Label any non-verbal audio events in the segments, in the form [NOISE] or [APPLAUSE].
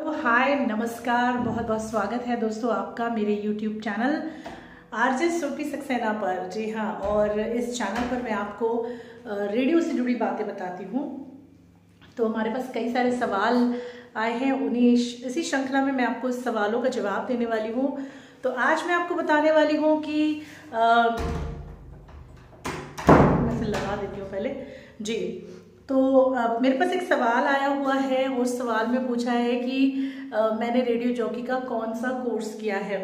तो हाय नमस्कार बहुत बहुत स्वागत है दोस्तों आपका मेरे YouTube चैनल आरजे सोपी सक्सेना पर। जी हाँ और इस चैनल पर मैं आपको रेडियो से जुड़ी बातें बताती हूँ। तो हमारे पास कई सारे सवाल आए हैं उन्हीं इसी श्रृंखला में मैं आपको सवालों का जवाब देने वाली हूँ। तो आज मैं आपको बताने वाली हूँ कि आ, मैं लगा देती हूँ पहले। जी तो आ, मेरे पास एक सवाल आया हुआ है। उस सवाल में पूछा है कि आ, मैंने रेडियो जॉकी का कौन सा कोर्स किया है?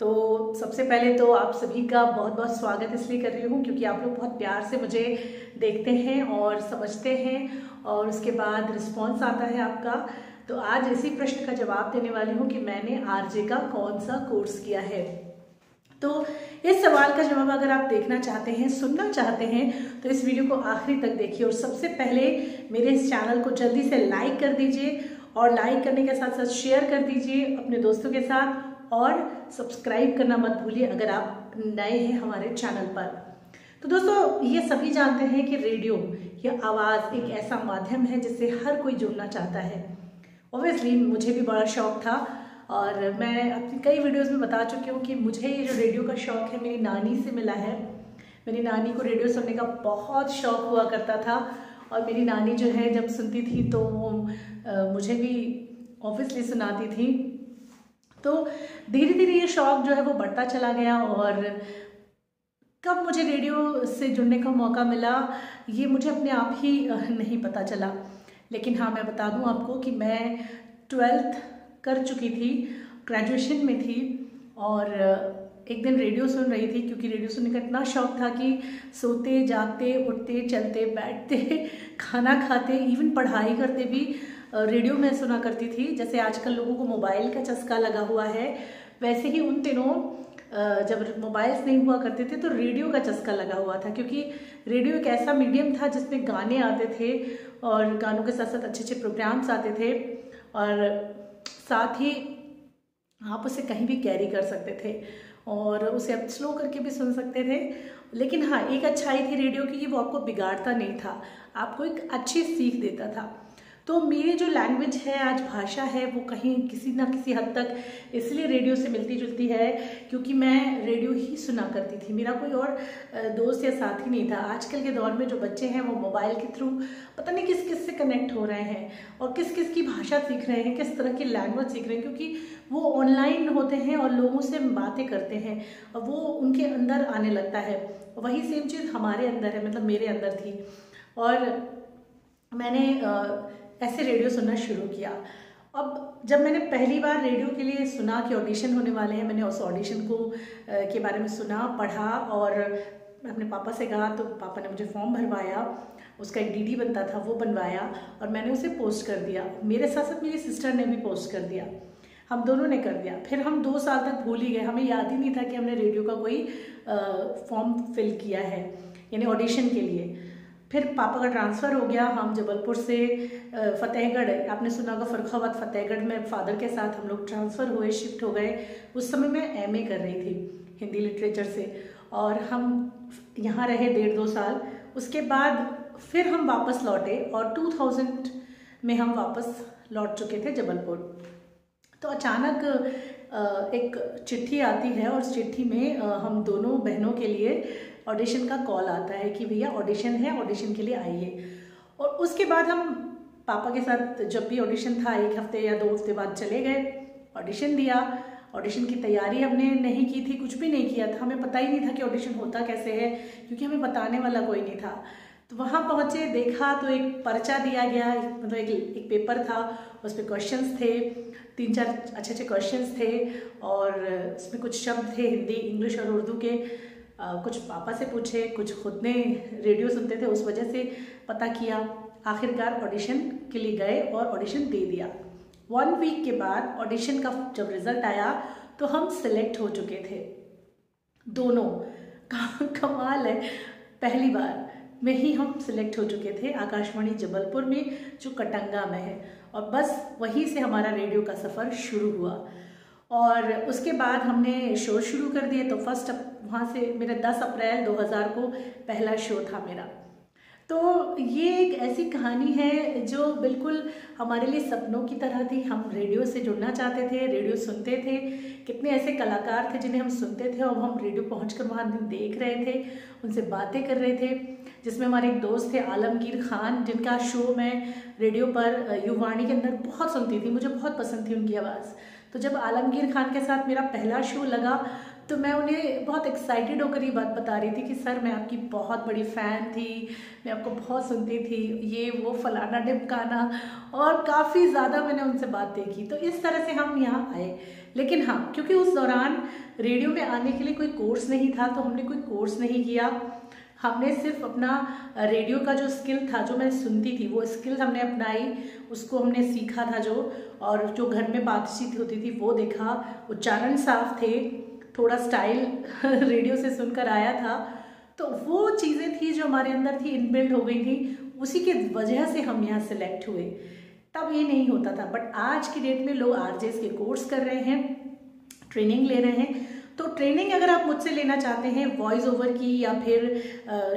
तो सबसे पहले तो आप सभी का बहुत बहुत स्वागत इसलिए कर रही हूँ क्योंकि आप लोग बहुत प्यार से मुझे देखते हैं और समझते हैं और उसके बाद रिस्पॉन्स आता है आपका। तो आज इसी प्रश्न का जवाब देने वाली हूँ कि मैंने आरजे का कौन सा कोर्स किया है? तो इस सवाल का जवाब अगर आप देखना चाहते हैं, सुनना चाहते हैं तो इस वीडियो को आखिरी तक देखिए और सबसे पहले मेरे इस चैनल को जल्दी से लाइक कर दीजिए और लाइक करने के साथ साथ शेयर कर दीजिए अपने दोस्तों के साथ और सब्सक्राइब करना मत भूलिए अगर आप नए हैं हमारे चैनल पर। तो दोस्तों, ये सभी जानते हैं कि रेडियो, या आवाज़ एक ऐसा माध्यम है जिससे हर कोई जुड़ना चाहता है। ओबियसली मुझे भी बड़ा शौक था और मैं अपनी कई वीडियोस में बता चुकी हूँ कि मुझे ये जो रेडियो का शौक़ है, मेरी नानी से मिला है। मेरी नानी को रेडियो सुनने का बहुत शौक़ हुआ करता था और मेरी नानी जो है, जब सुनती थी तो वो मुझे भी ऑब्वियसली सुनाती थी। तो धीरे धीरे ये शौक़ जो है, वो बढ़ता चला गया और कब मुझे रेडियो से जुड़ने का मौका मिला, ये मुझे अपने आप ही नहीं पता चला। लेकिन हाँ मैं बता दूँ आपको कि मैं ट्वेल्थ कर चुकी थी ग्रेजुएशन में थी और एक दिन रेडियो सुन रही थी क्योंकि रेडियो सुनने का इतना शौक था कि सोते, जागते, उठते, चलते, बैठते, [LAUGHS] खाना खाते इवन पढ़ाई करते भी रेडियो में सुना करती थी। जैसे आजकल लोगों को मोबाइल का चस्का लगा हुआ है, वैसे ही उन दिनों जब मोबाइल्स नहीं हुआ करते थे तो रेडियो का चस्का लगा हुआ था क्योंकि रेडियो एक ऐसा मीडियम था जिसमें गाने आते थे और गानों के साथ साथ अच्छे अच्छे प्रोग्राम्स आते थे और साथ ही आप उसे कहीं भी कैरी कर सकते थे और उसे आप स्लो करके भी सुन सकते थे। लेकिन हाँ एक अच्छाई थी रेडियो की कि वो आपको बिगाड़ता नहीं था। आपको एक अच्छी सीख देता था। तो मेरी जो लैंग्वेज है, आज भाषा है, वो कहीं किसी ना किसी हद तक इसलिए रेडियो से मिलती जुलती है क्योंकि मैं रेडियो ही सुना करती थी। मेरा कोई और दोस्त या साथी नहीं था। आजकल के दौर में जो बच्चे हैं, वो मोबाइल के थ्रू पता नहीं किस किस से कनेक्ट हो रहे हैं और किस किस की भाषा सीख रहे हैं, किस तरह की लैंग्वेज सीख रहे हैं क्योंकि वो ऑनलाइन होते हैं और लोगों से बातें करते हैं और वो उनके अंदर आने लगता है। वही सेम चीज़ हमारे अंदर है मतलब मेरे अंदर थी। और मैंने ऐसे रेडियो सुनना शुरू किया। अब जब मैंने पहली बार रेडियो के लिए सुना कि ऑडिशन होने वाले हैं, मैंने उस ऑडिशन को के बारे में सुना, पढ़ा और अपने पापा से कहा तो पापा ने मुझे फॉर्म भरवाया, उसका एक डीडी बनता था, वो बनवाया और मैंने उसे पोस्ट कर दिया। मेरे साथ साथ मेरी सिस्टर ने भी पोस्ट कर दिया। हम दोनों ने कर दिया। फिर हम दो साल तक भूल ही गए। हमें याद ही नहीं था कि हमने रेडियो का कोई फॉर्म फिल किया है, यानी ऑडिशन के लिए। फिर पापा का ट्रांसफ़र हो गया हम जबलपुर से फ़तेहगढ़। आपने सुना होगा फरुखाबाद फ़तेहगढ़ में फादर के साथ हम लोग ट्रांसफ़र हुए, शिफ्ट हो गए। उस समय मैं एमए कर रही थी हिंदी लिटरेचर से। और हम यहाँ रहे डेढ़ दो साल। उसके बाद फिर हम वापस लौटे और 2000 में हम वापस लौट चुके थे जबलपुर। तो अचानक एक चिट्ठी आती है और चिट्ठी में हम दोनों बहनों के लिए ऑडिशन का कॉल आता है कि भैया ऑडिशन है ऑडिशन के लिए आइए। और उसके बाद हम पापा के साथ जब भी ऑडिशन था, एक हफ़्ते या दो हफ़्ते बाद चले गए ऑडिशन दिया। ऑडिशन की तैयारी हमने नहीं की थी, कुछ भी नहीं किया था। हमें पता ही नहीं था कि ऑडिशन होता कैसे है, क्योंकि हमें बताने वाला कोई नहीं था। तो वहाँ पहुँचे, देखा तो एक पर्चा दिया गया मतलब एक एक पेपर था, उस पर क्वेश्चन थे। तीन चार अच्छे अच्छे क्वेश्चन थे और उसमें कुछ शब्द थे, हिंदी इंग्लिश और उर्दू के। कुछ पापा से पूछे, कुछ खुद ने रेडियो सुनते थे, उस वजह से पता किया। आखिरकार ऑडिशन के लिए गए और ऑडिशन दे दिया। वन वीक के बाद ऑडिशन का जब रिज़ल्ट आया तो हम सिलेक्ट हो चुके थे। दोनों। कमाल है। पहली बार में ही हम सिलेक्ट हो चुके थे आकाशवाणी जबलपुर में, जो कटंगा में है। और बस वहीं से हमारा रेडियो का सफ़र शुरू हुआ। और उसके बाद हमने शो शुरू कर दिए तो फ़र्स्ट वहाँ से मेरा 10 अप्रैल 2000 को पहला शो था मेरा। तो ये एक ऐसी कहानी है जो बिल्कुल हमारे लिए सपनों की तरह थी। हम रेडियो से जुड़ना चाहते थे, रेडियो सुनते थे। कितने ऐसे कलाकार थे जिन्हें हम सुनते थे और हम रेडियो पहुँच कर वहाँ देख रहे थे, उनसे बातें कर रहे थे। जिसमें हमारे एक दोस्त थे, आलमगीर खान, जिनका शो मैं रेडियो पर युवाणी के अंदर बहुत सुनती थी। मुझे बहुत पसंद थी उनकी आवाज़। तो जब आलमगीर खान के साथ मेरा पहला शो लगा तो मैं उन्हें बहुत एक्साइटेड होकर ये बात बता रही थी कि, सर, मैं आपकी बहुत बड़ी फ़ैन थी, मैं आपको बहुत सुनती थी, ये, वो, फलाना डिमकाना और काफ़ी ज़्यादा मैंने उनसे बात देखी। तो इस तरह से हम यहाँ आए। लेकिन हाँ क्योंकि उस दौरान रेडियो में आने के लिए कोई कोर्स नहीं था तो हमने कोई कोर्स नहीं किया। हमने सिर्फ़ अपना रेडियो का जो स्किल था, जो मैं सुनती थी, वो स्किल हमने अपनाई, उसको हमने सीखा था जो। और जो घर में बातचीत होती थी, वो देखा। उच्चारण साफ़ थे। थोड़ा स्टाइल [LAUGHS] रेडियो से सुनकर आया था तो वो चीज़ें थी जो हमारे अंदर थी इनबिल्ड हो गई थी। उसी के वजह से हम यहाँ सेलेक्ट हुए। तब ये नहीं होता था बट आज की डेट में लोग आरजेएस के कोर्स कर रहे हैं ट्रेनिंग ले रहे हैं। तो ट्रेनिंग अगर आप मुझसे लेना चाहते हैं वॉइस ओवर की या फिर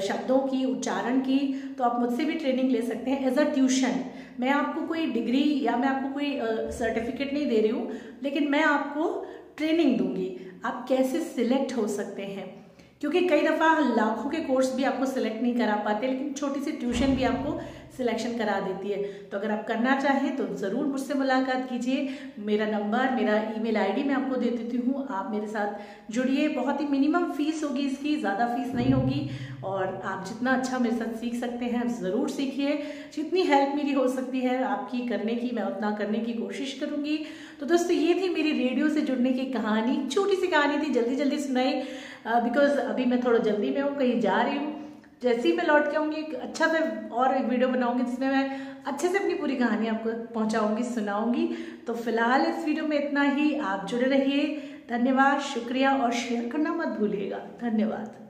शब्दों की, उच्चारण की तो आप मुझसे भी ट्रेनिंग ले सकते हैं एज अ ट्यूशन मैं आपको कोई डिग्री या मैं आपको कोई सर्टिफिकेट नहीं दे रही हूँ, लेकिन मैं आपको ट्रेनिंग दूँगी। आप कैसे सिलेक्ट हो सकते हैं? क्योंकि कई दफ़ा लाखों के कोर्स भी आपको सिलेक्ट नहीं करा पाते, लेकिन छोटी सी ट्यूशन भी आपको सिलेक्शन करा देती है। तो अगर आप करना चाहें तो ज़रूर मुझसे मुलाकात कीजिए। मेरा नंबर मेरा ईमेल आईडी मैं आपको दे देती हूँ। आप मेरे साथ जुड़िए। बहुत ही मिनिमम फ़ीस होगी इसकी, ज़्यादा फ़ीस नहीं होगी। और आप जितना अच्छा मेरे साथ सीख सकते हैं ज़रूर सीखिए। जितनी हेल्प मेरी हो सकती है, आपकी करने की, मैं उतना करने की कोशिश करूँगी। तो दोस्तों, ये थी मेरी रेडियो से जुड़ने की कहानी। छोटी सी कहानी थी जल्दी जल्दी सुनाई। बिकॉज़ अभी मैं थोड़ा जल्दी में हूँ, कहीं जा रही हूँ। जैसे ही मैं लौट के आऊँगी, एक अच्छा से और एक वीडियो बनाऊँगी जिसमें मैं अच्छे से अपनी पूरी कहानी आपको पहुँचाऊँगी, सुनाऊँगी। तो फ़िलहाल इस वीडियो में इतना ही। आप जुड़े रहिए। धन्यवाद, शुक्रिया और शेयर करना मत भूलिएगा। धन्यवाद।